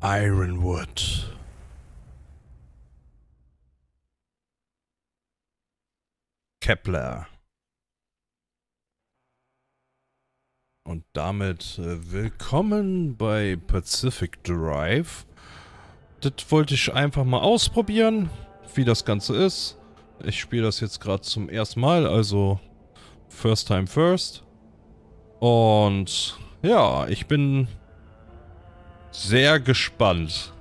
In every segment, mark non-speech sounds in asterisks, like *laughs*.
Ironwood. Kepler. Und damit äh, willkommen bei Pacific Drive. Das wollte ich einfach mal ausprobieren, wie das Ganze ist. Ich spiele das jetzt gerade zum ersten Mal, also first time first. Und ja, ich bin sehr gespannt.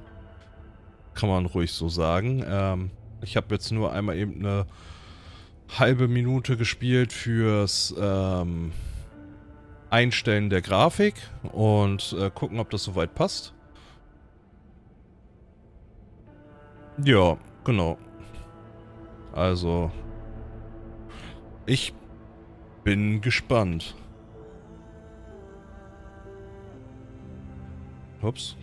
Kann man ruhig so sagen. Ähm, ich habe jetzt nur einmal eben eine halbe Minute gespielt fürs ähm, Einstellen der Grafik und äh, gucken, ob das soweit passt. Ja, genau. Also, ich bin gespannt. Ups.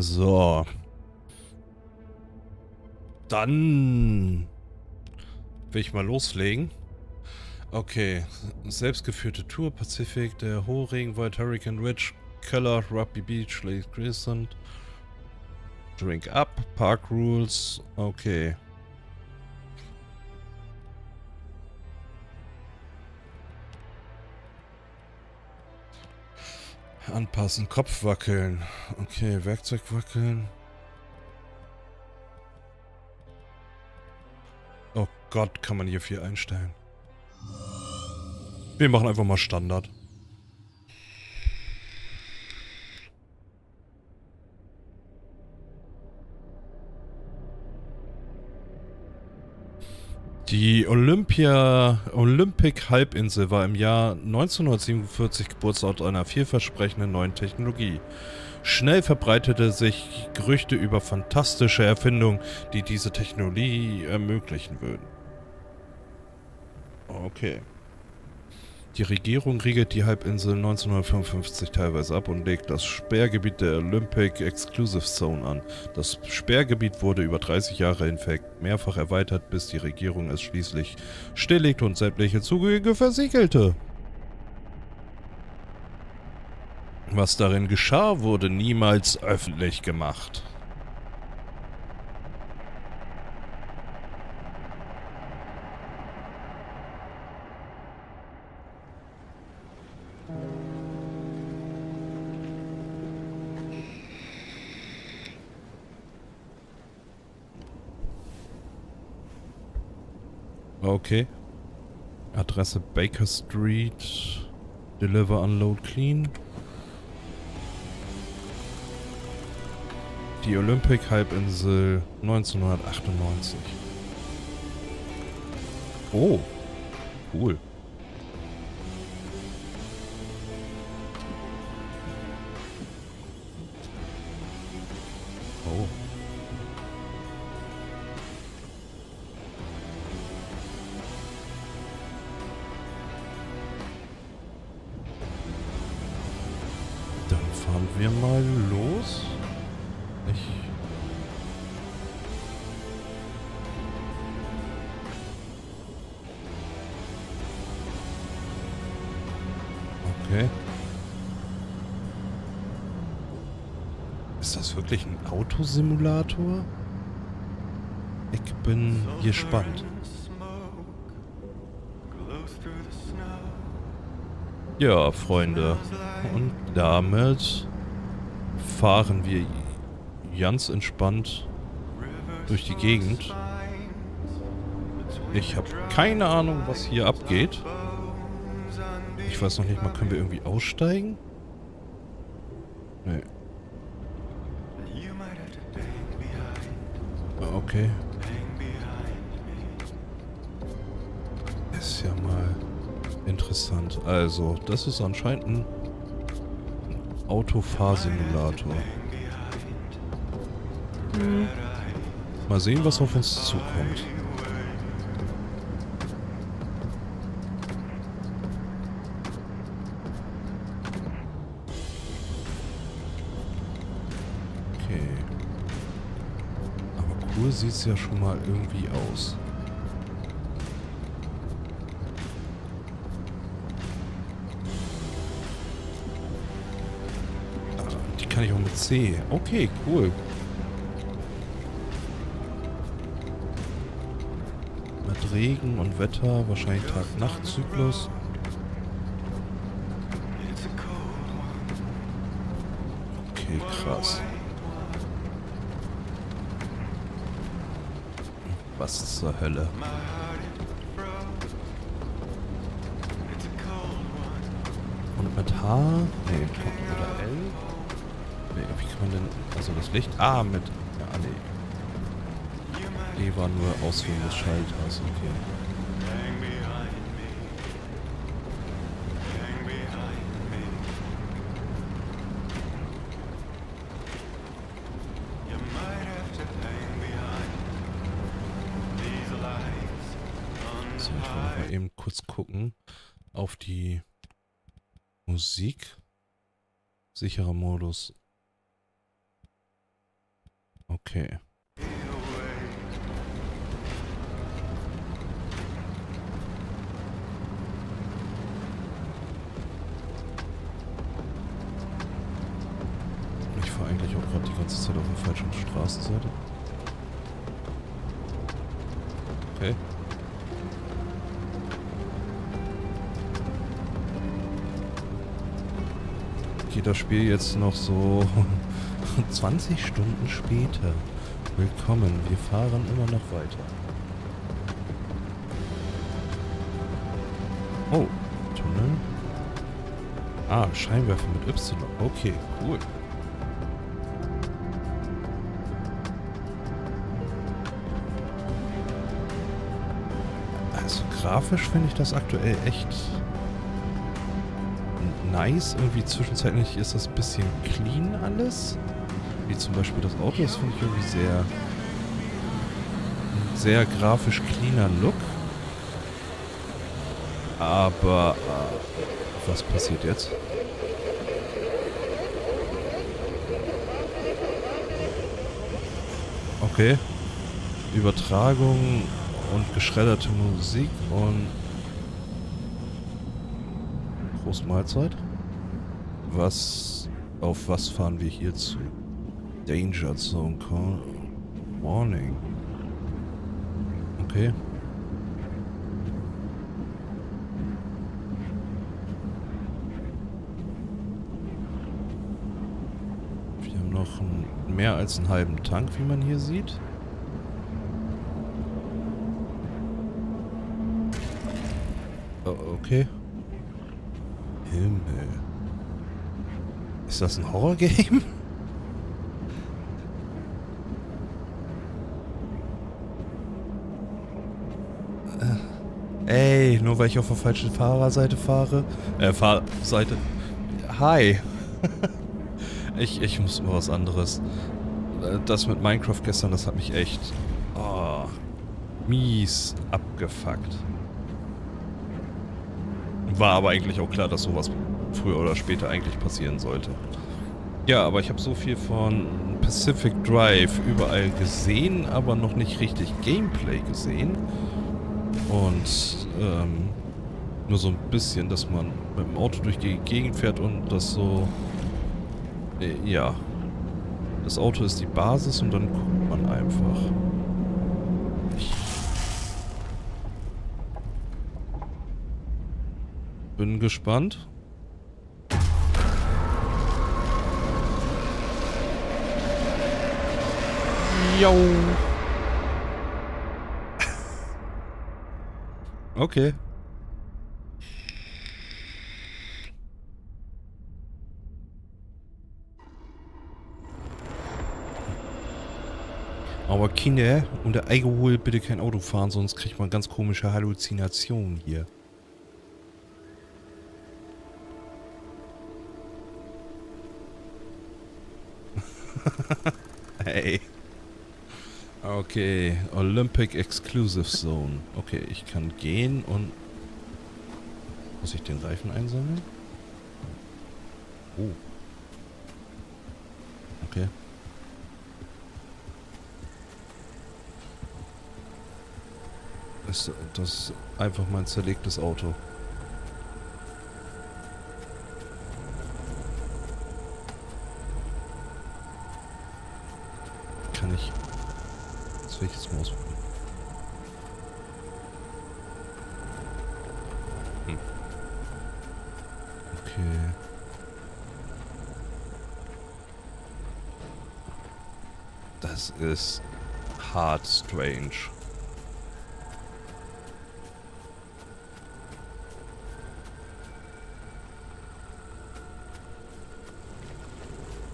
So. Dann will ich mal loslegen. Okay, selbstgeführte Tour, Pazifik, der Hohring, White Hurricane Ridge, Keller, Rugby Beach, Lake Crescent, Drink Up, Park Rules, okay. Anpassen, Kopf wackeln. Okay, Werkzeug wackeln. Gott, kann man hier viel einstellen. Wir machen einfach mal Standard. Die Olympia Olympic Halbinsel war im Jahr 1947 Geburtsort einer vielversprechenden neuen Technologie. Schnell verbreitete sich Gerüchte über fantastische Erfindungen, die diese Technologie ermöglichen würden. Okay. Die Regierung riegelt die Halbinsel 1955 teilweise ab und legt das Sperrgebiet der Olympic Exclusive Zone an. Das Sperrgebiet wurde über 30 Jahre hinweg mehrfach erweitert, bis die Regierung es schließlich stilllegte und sämtliche Zugänge versiegelte. Was darin geschah, wurde niemals öffentlich gemacht. Okay. Adresse Baker Street. Deliver, Unload, Clean. Die Olympic Halbinsel 1998. Oh. Cool. Okay. Ist das wirklich ein Autosimulator? Ich bin gespannt. Ja, Freunde. Und damit fahren wir ganz entspannt durch die Gegend. Ich habe keine Ahnung, was hier abgeht. Ich weiß noch nicht mal, können wir irgendwie aussteigen? Nee. Ah, Okay. Ist ja mal interessant. Also, das ist anscheinend ein Autofahrsimulator. Mal sehen, was auf uns zukommt. Cool sieht es ja schon mal irgendwie aus. kann ich auch mit C. Okay, cool. Mit Regen und Wetter, wahrscheinlich Tag-Nacht-Zyklus. Okay, krass. Was zur Hölle? Und mit H? Nee, oder L? Nee, wie kann man denn... Also das Licht... Ah, mit... Ja, nee. E war nur Auswählen des Schalters, okay. So, ich will noch mal eben kurz gucken auf die Musik. Sicherer Modus Okay. Das Spiel jetzt noch so *laughs* 20 Stunden später. Willkommen, wir fahren immer noch weiter. Oh, Tunnel. Ah, Scheinwerfer mit Y. Okay, cool. Also grafisch finde ich das aktuell echt nice. Irgendwie zwischenzeitlich ist das ein bisschen clean alles. Wie zum Beispiel das Auto, das finde ich irgendwie sehr, sehr grafisch cleaner Look. Aber äh, was passiert jetzt? Okay. Übertragung und geschredderte Musik und Großmahlzeit. Was auf was fahren wir hier zu? Danger Zone Call. Warning. Okay. Wir haben noch einen, mehr als einen halben Tank, wie man hier sieht. Oh, okay. Himmel. Ist das ein Horror-Game? *laughs* Ey, nur weil ich auf der falschen Fahrerseite fahre. Äh, Fahrseite. Hi. *laughs* ich, ich muss mal was anderes. Äh, das mit Minecraft gestern, das hat mich echt... Oh, mies abgefuckt. War aber eigentlich auch klar, dass sowas früher oder später eigentlich passieren sollte. Ja, aber ich habe so viel von Pacific Drive überall gesehen, aber noch nicht richtig Gameplay gesehen. Und ähm, nur so ein bisschen, dass man mit dem Auto durch die Gegend fährt und das so... Äh, ja. Das Auto ist die Basis und dann guckt man einfach. Bin gespannt. Yo. *laughs* Okay. Aber Kinder, unter Alkohol bitte kein Auto fahren, sonst kriegt man ganz komische Halluzinationen hier. Okay, Olympic Exclusive Zone. Okay, ich kann gehen und... Muss ich den Reifen einsammeln? Oh. Okay. Ist das einfach mein zerlegtes Auto? Kann ich... Ausprobieren. Hm. Okay. Das ist hart strange.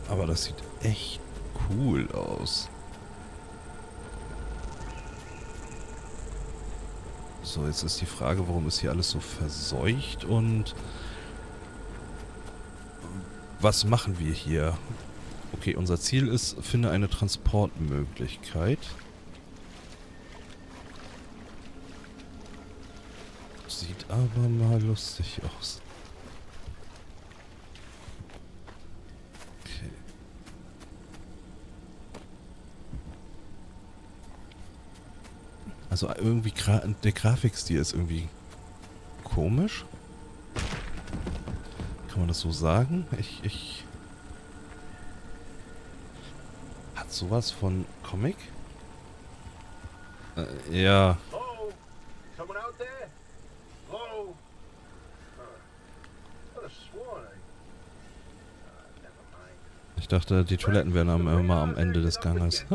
Aber das sieht echt cool aus. So, jetzt ist die Frage, warum ist hier alles so verseucht und was machen wir hier? Okay, unser Ziel ist, finde eine Transportmöglichkeit. Sieht aber mal lustig aus. Also irgendwie gra der Grafikstil ist irgendwie komisch. Kann man das so sagen? Ich, ich sowas von Comic? Äh, ja. Ich dachte, die Toiletten wären am, immer am Ende des Ganges.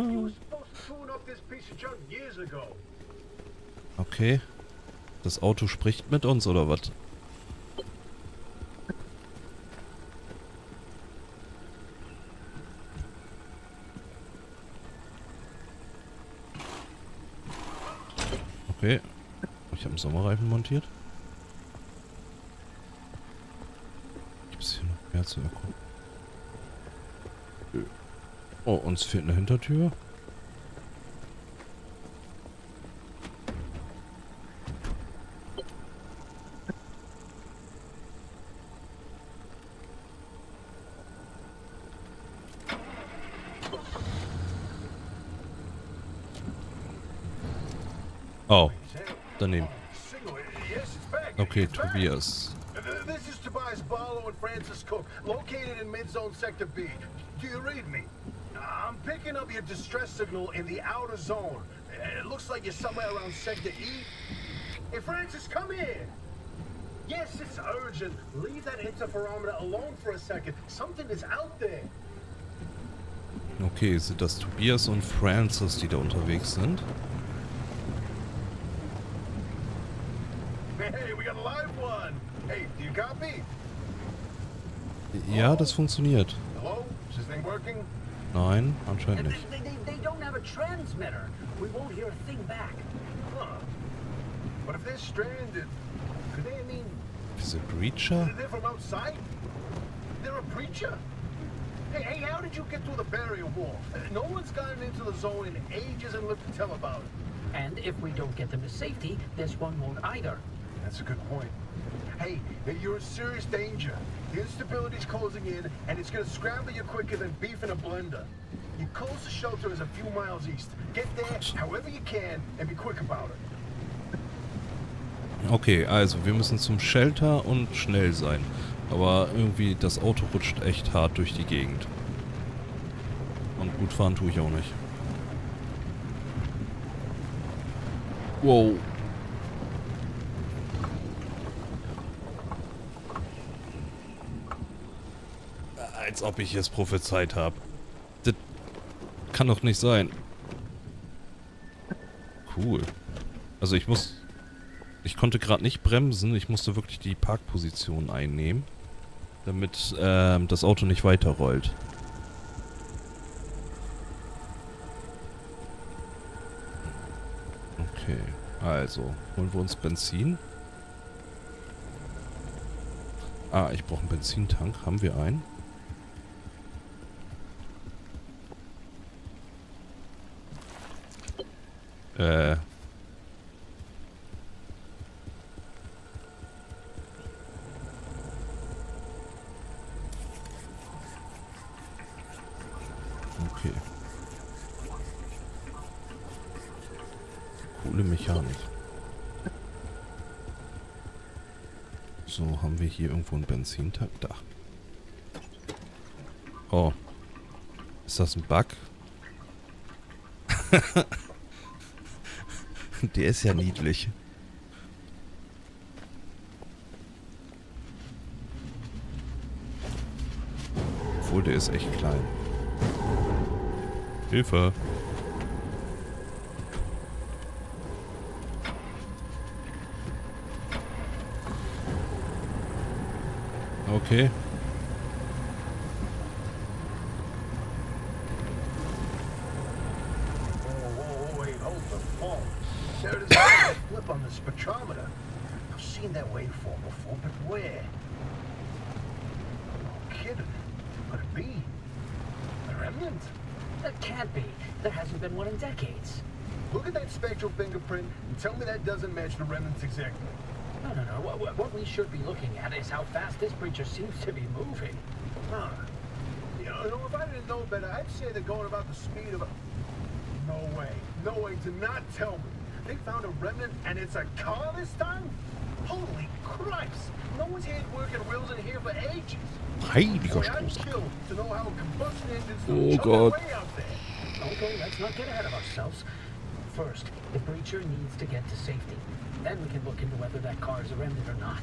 Okay. Das Auto spricht mit uns, oder was? Okay. Ich habe einen Sommerreifen montiert. Gibt es hier noch mehr zu erkunden? Oh, uns fehlt eine Hintertür. Oh, daneben. Okay, Tobias. This is Tobias Barlow and Francis Cook, located in mid-zone sector B. Do you read me? I'm picking up your distress signal in the outer zone. It looks like you're somewhere around sector E. Hey, Francis, come here. Yes, it's urgent. Leave that interferometer alone for a second. Something is out there. Okay, sind das Tobias und Francis, die da unterwegs sind? Ja, das funktioniert. Nein, anscheinend nicht. What if they're stranded? Could they, I mean... Is it Breacher? They're from outside? They're a preacher? Hey, hey, how did you get through the barrier wall? No one's gotten into the zone in ages and lived to tell about it. And if we don't get them to safety, this one won't either. That's a good point. Hey, you're in serious danger. The instability's closing in, and it's gonna scramble you quicker than beef in a blender. Your closest shelter is a few miles east. Get there however you can and be quick about it. Okay, also wir müssen zum Shelter und schnell sein. Aber irgendwie das Auto rutscht echt hart durch die Gegend. Und gut fahren tue ich auch nicht. Wow. Als ob ich es prophezeit habe. Das kann doch nicht sein. Cool. Also ich muss... Ich konnte gerade nicht bremsen. Ich musste wirklich die Parkposition einnehmen. Damit ähm, das Auto nicht weiterrollt. Okay. Also, holen wir uns Benzin. Ah, ich brauche einen Benzintank. Haben wir einen? Äh. Okay. Coole Mechanik. So, haben wir hier irgendwo einen Benzintank? Da. Oh. Ist das ein Bug? *laughs* *laughs* Der ist ja niedlich. Obwohl, der ist echt klein. Hilfe. Okay. Remnant? That can't be. There hasn't been one in decades. Look at that spectral fingerprint and tell me that doesn't match the remnants exactly. No, no, no. What, what- what we should be looking at is how fast this creature seems to be moving. Huh. You know, if I didn't know better, I'd say they're going about the speed of a... No way. No way. Do not tell me. They found a remnant and it's a car this time? Holy Christ! Heiliger Strohsack. Oh, there. Okay, let's not get ahead of ourselves. First, the breacher needs to get to safety. Then we can look into whether that car is a remnant or not.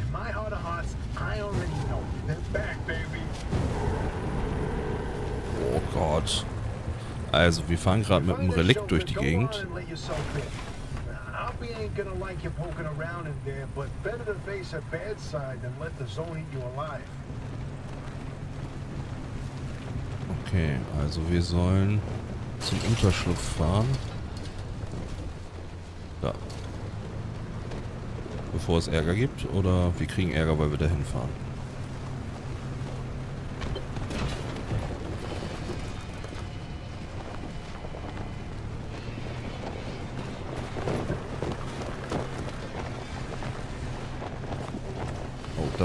In my heart of hearts, I already know. They're back, baby. Oh Gott. Also, wir fahren gerade mit einem Relikt durch die Gegend. Albie ain't gonna like you poking around in there, but better to face a bad side than let the zone eat you alive. Okay, also wir sollen zum Unterschlupf fahren. Da. Bevor es Ärger gibt oder wir kriegen Ärger, weil wir dahin fahren.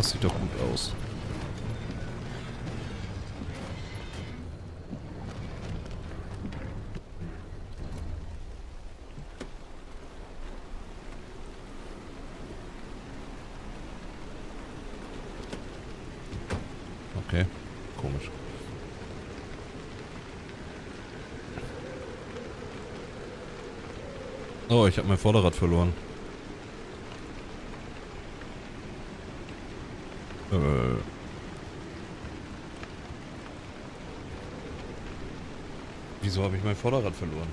Das sieht doch gut aus. Okay, komisch. Oh, ich habe mein Vorderrad verloren. Äh. Wieso habe ich mein Vorderrad verloren?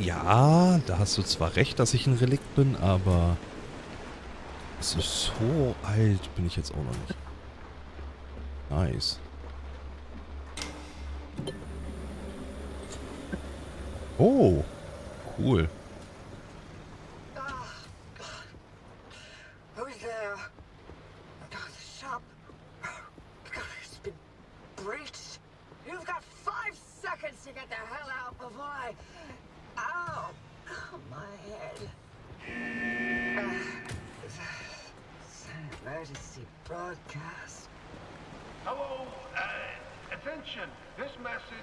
Ja, da hast du zwar recht, dass ich ein Relikt bin, aber so, so alt bin ich jetzt auch noch nicht. Nice. Oh, cool.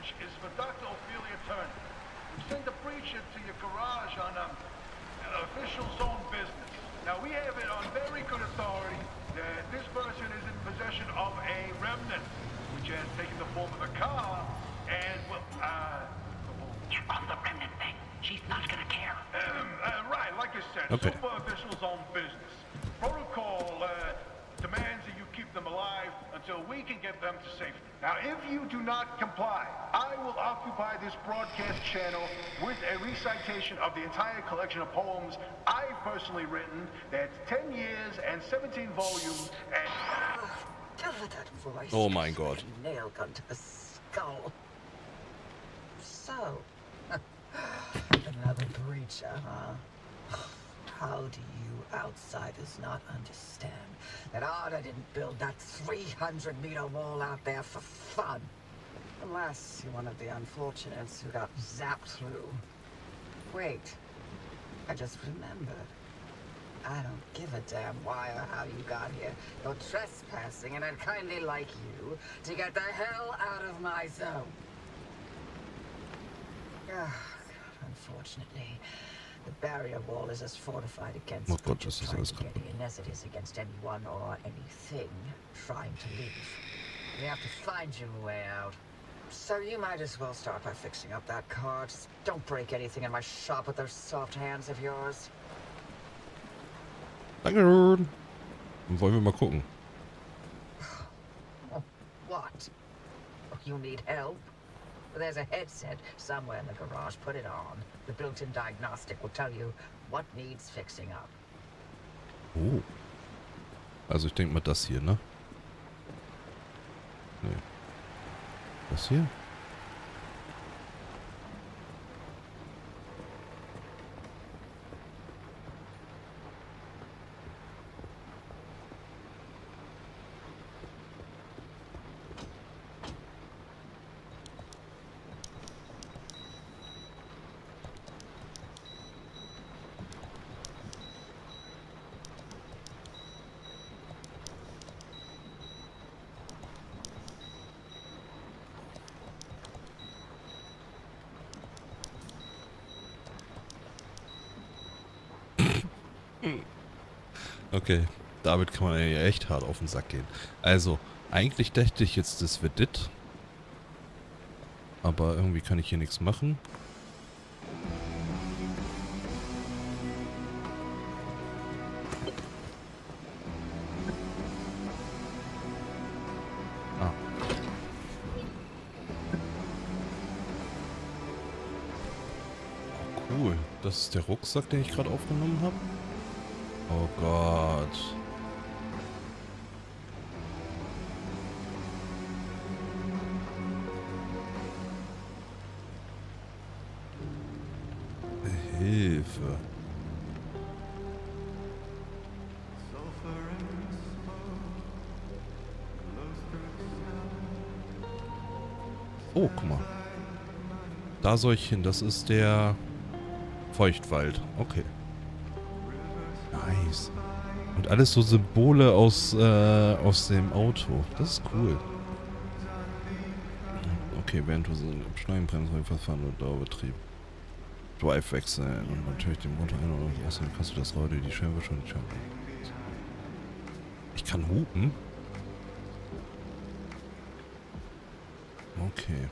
Message is for Dr. Ophelia Turner. We sent a preacher to your garage on um, official zone business. Now, we have it on very good authority that this person is in possession of a remnant, which has taken the form of a car, and, well, uh... You're on the remnant thing. She's not gonna care. Um, uh, right, like I said, Okay. super official zone business. Protocol uh, demands that you keep them alive until we can get them to safety. Now, if you do not comply, I will occupy this broadcast channel with a recitation of the entire collection of poems I've personally written. That's 10 years and 17 volumes and... Tell that voice. Oh my God. A Nail gun to the skull. So, *laughs* another breacher, huh? How do you outsiders not understand that Arda didn't build that 300 meter wall out there for fun? Unless you're one of the unfortunates who got zapped through. Wait, I just remembered. I don't give a damn why or how you got here. You're trespassing, and I'd kindly like you to get the hell out of my zone. Ah, Unfortunately, the barrier wall is as fortified against Gott, breaches trying to get in as it is against anyone or anything trying to leave. We have to find you a way out. So you might as well start by fixing up that car. Just don't break anything in my shop with those soft hands of yours. Dankeschön. Dann wollen wir mal gucken. *sighs* What? You need help? There's a headset somewhere in the garage. Put it on. The built-in diagnostic will tell you what needs fixing up. Oh. Also ich denke mal das hier, ne? Nee. Das hier? Okay, damit kann man ja echt hart auf den Sack gehen. Also, eigentlich dachte ich jetzt, das wird dit. Aber irgendwie kann ich hier nichts machen. Ah. Cool. Das ist der Rucksack, den ich gerade aufgenommen habe. Oh Gott. Hilfe. Oh, guck mal. Da soll ich hin. Das ist der Feuchtwald. Okay. Und alles so Symbole aus, äh, aus dem Auto. Das ist cool. Okay, während du Schneidenbremsen verfahren und Dauerbetrieb. Drive wechseln und natürlich den Motor ein- oder außerdem kannst du das Radio, die Scheibe schon jumpen. Ich kann hupen? Okay.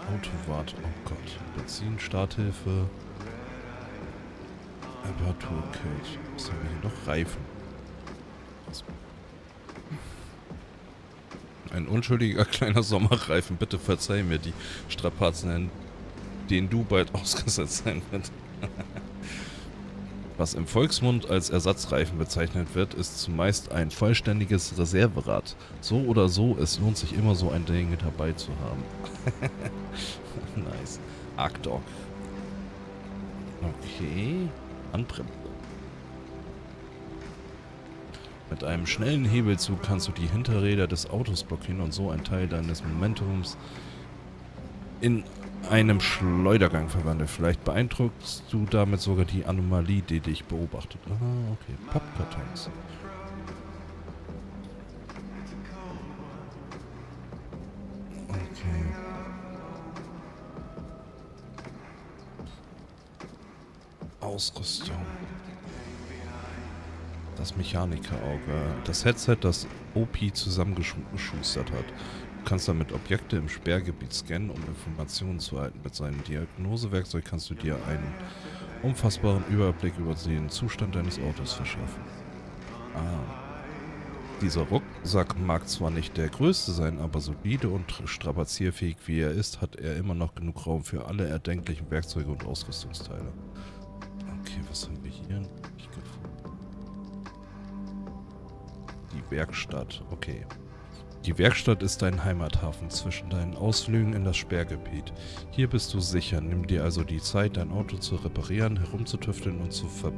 Autowart, oh Gott. Benzin, Starthilfe. Reparatur, okay. Was haben wir hier noch? Reifen. Ein unschuldiger *laughs* kleiner Sommerreifen. Bitte verzeih mir die Strapazen, denen du bald *laughs* ausgesetzt sein wird. *laughs* Was im Volksmund als Ersatzreifen bezeichnet wird, ist zumeist ein vollständiges Reserverad. So oder so, es lohnt sich immer so ein Ding dabei zu haben. nice. Arcdog. Okay. Anbremsen. Mit einem schnellen Hebelzug kannst du die Hinterräder des Autos blockieren und so einen Teil deines Momentums in einem Schleudergang verwandeln. Vielleicht beeindruckst du damit sogar die Anomalie, die dich beobachtet. Ah, okay. Pappkartons. Ausrüstung. Das Mechanikerauge. Das Headset, das OP zusammengeschustert hat. Du kannst damit Objekte im Sperrgebiet scannen, um Informationen zu erhalten. Mit seinem Diagnosewerkzeug kannst du dir einen umfassbaren Überblick über den Zustand deines Autos verschaffen. Ah. Dieser Rucksack mag zwar nicht der größte sein, aber solide und strapazierfähig wie er ist, hat er immer noch genug Raum für alle erdenklichen Werkzeuge und Ausrüstungsteile. Okay, was haben wir hier? Die Werkstatt, okay. Die Werkstatt ist dein Heimathafen zwischen deinen Ausflügen in das Sperrgebiet. Hier bist du sicher. Nimm dir also die Zeit, dein Auto zu reparieren, herumzutüfteln und zu ver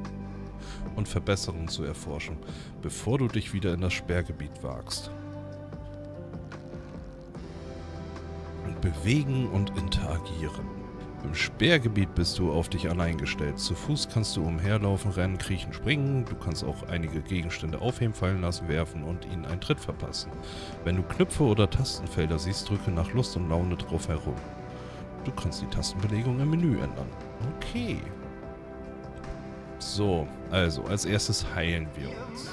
und Verbesserungen zu erforschen, bevor du dich wieder in das Sperrgebiet wagst. bewegen und interagieren. Im Sperrgebiet bist du auf dich allein gestellt. Zu Fuß kannst du umherlaufen, rennen, kriechen, springen. Du kannst auch einige Gegenstände aufheben, fallen lassen, werfen und ihnen einen Tritt verpassen. Wenn du Knöpfe oder Tastenfelder siehst, drücke nach Lust und Laune drauf herum. Du kannst die Tastenbelegung im Menü ändern. Okay. So, also als erstes heilen wir uns.